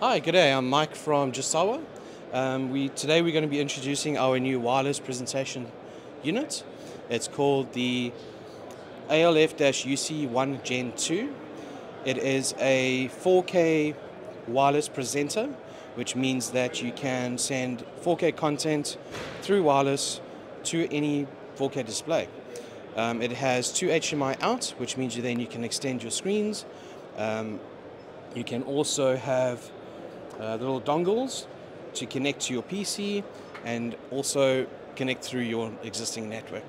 Hi, good day. I'm Mike from Josawa. Um, we, today we're going to be introducing our new wireless presentation unit. It's called the ALF-UC1 Gen 2. It is a 4K wireless presenter, which means that you can send 4K content through wireless to any 4K display. Um, it has two HDMI out, which means you then you can extend your screens. Um, you can also have uh, little dongles to connect to your PC and also connect through your existing network.